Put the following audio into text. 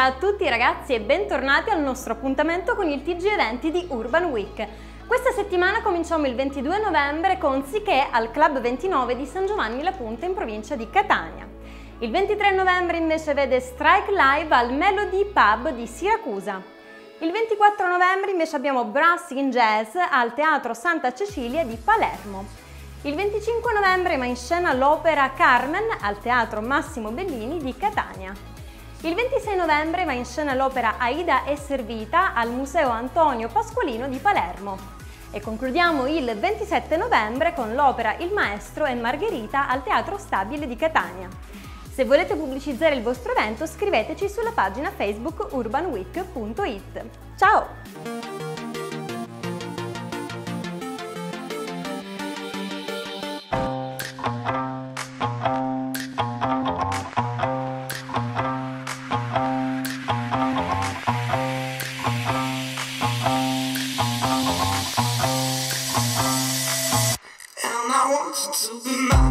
Ciao a tutti ragazzi e bentornati al nostro appuntamento con il TG Eventi di Urban Week. Questa settimana cominciamo il 22 novembre con Siché al Club 29 di San Giovanni La Punta in provincia di Catania. Il 23 novembre invece vede Strike Live al Melody Pub di Siracusa. Il 24 novembre invece abbiamo Brass in Jazz al Teatro Santa Cecilia di Palermo. Il 25 novembre va in scena l'opera Carmen al Teatro Massimo Bellini di Catania. Il 26 novembre va in scena l'opera Aida è servita al Museo Antonio Pasqualino di Palermo. E concludiamo il 27 novembre con l'opera Il Maestro e Margherita al Teatro Stabile di Catania. Se volete pubblicizzare il vostro evento scriveteci sulla pagina facebook urbanweek.it. Ciao! Want to be mine.